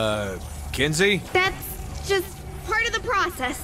Uh, Kinsey? That's just part of the process.